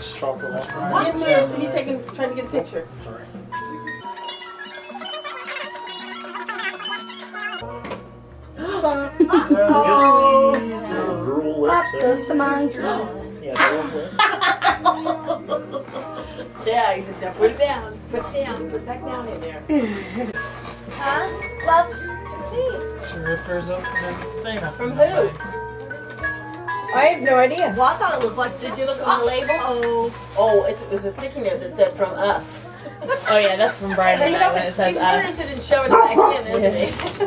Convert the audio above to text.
It's chocolate ice cream. Jim moves. He's taking, trying to get a picture. Sorry. Oh. Drool Up goes the monkey. Yeah, drool lips. Yeah, he says, now put it down. Put it down. Put it back down in there. Huh? Loves to see. She ripped hers up and didn't. From who? I have no idea. Well, I thought it looked like, did you look on the label? Oh. Oh, it was a sticky note that said from us. Oh yeah, that's from Brian and He's, I when it says he's us. interested in showing it back in, isn't he?